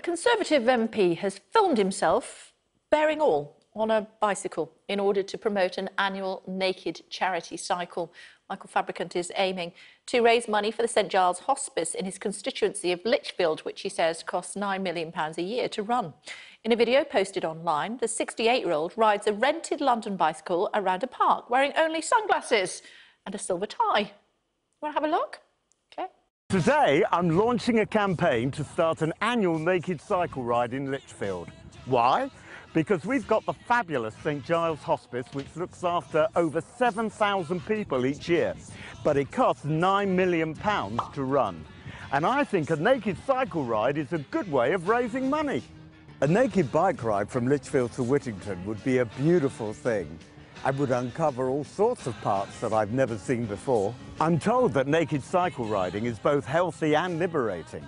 A Conservative MP has filmed himself bearing all on a bicycle in order to promote an annual naked charity cycle. Michael Fabricant is aiming to raise money for the St Giles Hospice in his constituency of Lichfield, which he says costs £9 million a year to run. In a video posted online, the 68-year-old rides a rented London bicycle around a park wearing only sunglasses and a silver tie. Want to have a look? Today, I'm launching a campaign to start an annual naked cycle ride in Lichfield. Why? because we've got the fabulous St Giles Hospice, which looks after over 7,000 people each year. But it costs £9 million to run. And I think a naked cycle ride is a good way of raising money. A naked bike ride from Lichfield to Whittington would be a beautiful thing. I would uncover all sorts of parts that I've never seen before. I'm told that naked cycle riding is both healthy and liberating.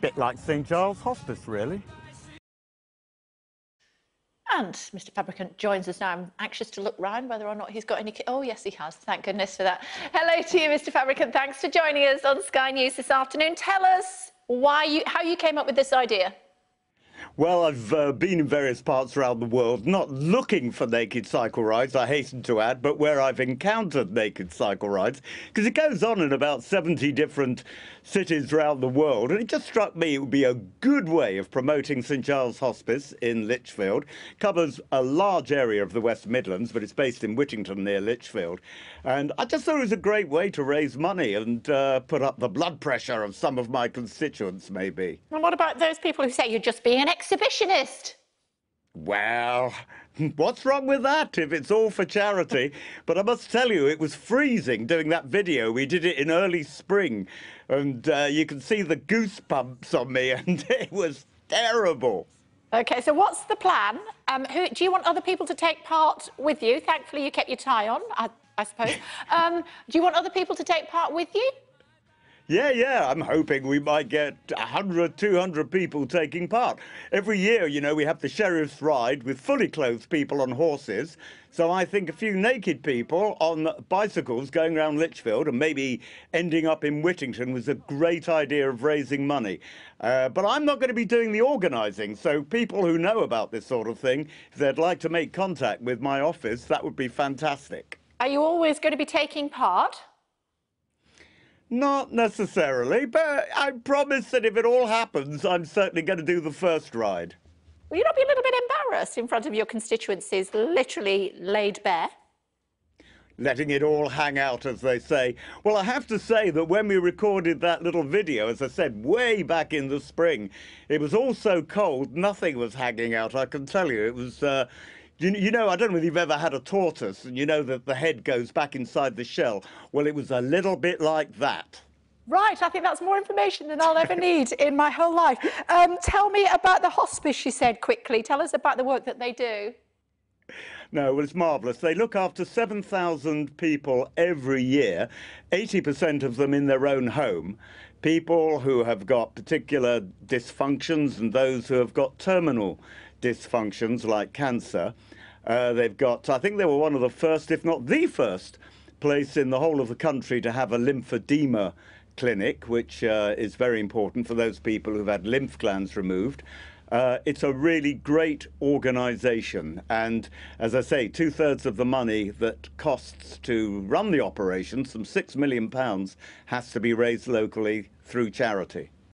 Bit like St Giles Hospice, really. And Mr Fabricant joins us now. I'm anxious to look round whether or not he's got any... Oh, yes, he has. Thank goodness for that. Hello to you, Mr Fabricant. Thanks for joining us on Sky News this afternoon. Tell us why you, how you came up with this idea. Well, I've uh, been in various parts around the world, not looking for naked cycle rides, I hasten to add, but where I've encountered naked cycle rides, because it goes on in about 70 different cities around the world. And it just struck me it would be a good way of promoting St Giles Hospice in Lichfield. Covers a large area of the West Midlands, but it's based in Whittington near Lichfield. And I just thought it was a great way to raise money and uh, put up the blood pressure of some of my constituents, maybe. And what about those people who say you're just being an exhibitionist? Well, what's wrong with that if it's all for charity? but I must tell you, it was freezing doing that video. We did it in early spring, and uh, you can see the goosebumps on me, and it was terrible. OK, so what's the plan? Um, who, do you want other people to take part with you? Thankfully, you kept your tie on, I, I suppose. um, do you want other people to take part with you? Yeah, yeah, I'm hoping we might get 100, 200 people taking part. Every year, you know, we have the Sheriff's Ride with fully clothed people on horses. So I think a few naked people on bicycles going around Lichfield and maybe ending up in Whittington was a great idea of raising money. Uh, but I'm not going to be doing the organising. So people who know about this sort of thing, if they'd like to make contact with my office, that would be fantastic. Are you always going to be taking part? Not necessarily, but I promise that if it all happens, I'm certainly going to do the first ride. Will you not be a little bit embarrassed in front of your constituencies literally laid bare? letting it all hang out, as they say. Well, I have to say that when we recorded that little video, as I said, way back in the spring, it was all so cold, nothing was hanging out, I can tell you. It was, uh, you, you, know, I don't know if you've ever had a tortoise and you know that the head goes back inside the shell. Well, it was a little bit like that. Right, I think that's more information than I'll ever need in my whole life. Um, tell me about the hospice, she said quickly. Tell us about the work that they do. No, well, it's marvellous. They look after 7,000 people every year, 80% of them in their own home. People who have got particular dysfunctions and those who have got terminal dysfunctions like cancer. Uh, they've got, I think they were one of the first, if not the first, place in the whole of the country to have a lymphedema clinic, which uh, is very important for those people who've had lymph glands removed. Uh, it's a really great organisation, and as I say, two thirds of the money that costs to run the operation, some six million pounds, has to be raised locally through charity.